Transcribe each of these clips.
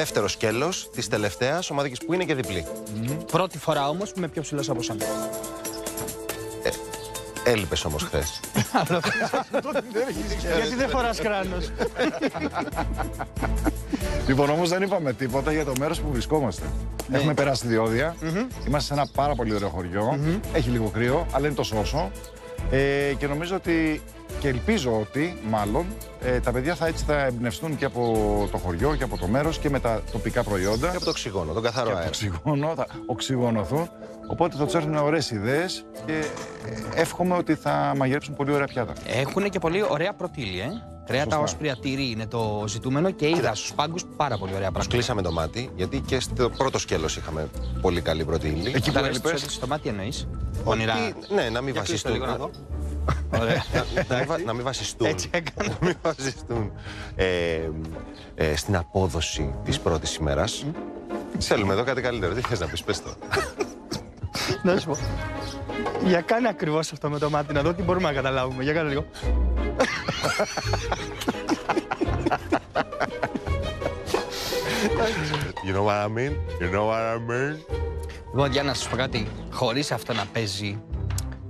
Δεύτερος σκέλος της τελευταίας ομαδικής που είναι και διπλή. Πρώτη φορά όμως που είμαι πιο ψηλός από σένα. Έλειπες όμως χθες. Γιατί δεν φοράς κράνος. Λοιπόν, όμως δεν είπαμε τίποτα για το μέρος που βρισκόμαστε. Έχουμε περάσει διόδια. Είμαστε σε ένα πάρα πολύ ωραίο χωριό. Έχει λίγο κρύο, αλλά είναι τόσο όσο. Ε, και νομίζω ότι και ελπίζω ότι μάλλον ε, τα παιδιά θα έτσι θα εμπνευστούν και από το χωριό και από το μέρος και με τα τοπικά προϊόντα Και από το οξυγόνο, τον καθαρό και από το αέρα. οξυγόνο, θα οξυγονωθούν. Οπότε θα τους έρθουν ωραίες ιδέες και ε, εύχομαι ότι θα μαγειρέψουν πολύ ωραία πιάτα. Έχουν και πολύ ωραία πρωτήλια. Ε. Κρέατα Σωστά. όσπρια τυρί είναι το ζητούμενο και είδα στους πάγκους πάρα πολύ ωραία Μα πράγματα. κλείσαμε το μάτι, γιατί και στο πρώτο σκέλος είχαμε πολύ καλή πρωτεΐνη. Εκεί που Κοίτα, έλειπες, στο μάτι εννοείς; Ότι- Πονηρά. Ναι, να μην Για κλείστο βασιστούν. λίγο να δω. Ωραία. να, μην βα- να μην βασιστούν. Έτσι έκανα. να μην βασιστούν ε, ε, στην απόδοση της πρώτης ημέρας. Θέλουμε εδώ κάτι καλύτερο. Τι θες να πεις, πες το. Να σου πω. Για κάνε ακριβώς αυτό με το μάτι, να δω τι μπορούμε να καταλάβουμε. Για κάνε λίγο. You know what I mean? You know what I mean? Λοιπόν, για να σα πω κάτι, χωρίς αυτό να παίζει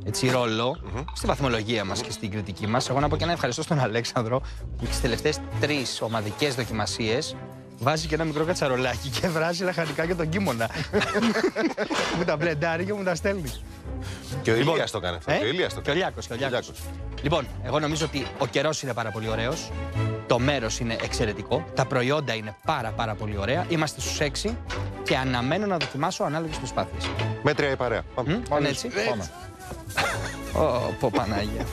έτσι ρόλο στη βαθμολογία μας και στην κριτική μας, εγώ να πω και ένα ευχαριστώ στον Αλέξανδρο που τις τελευταίες τρεις ομαδικές δοκιμασίες βάζει και ένα μικρό κατσαρολάκι και βράζει λαχανικά και τον κίμωνα. μου τα μπλεντάρει και μου τα στέλνει. Και ο Λοιπόν, Ηλίας το κάνει αυτό. ε; Και ο Ηλίας το Και ο κάνει. Λιάκος, και ο Λιάκος. Λιάκος. Λοιπόν, εγώ νομίζω ότι ο καιρός είναι πάρα πολύ ωραίος. Το μέρος είναι εξαιρετικό. Τα προϊόντα είναι πάρα πάρα πολύ ωραία. Είμαστε στους 6 και αναμένω να δοκιμάσω ανάλογες προσπάθειες. Μέτρια η παρέα. Πάμε. Είναι έτσι; Πάμε. Ω, πω Πανάγια.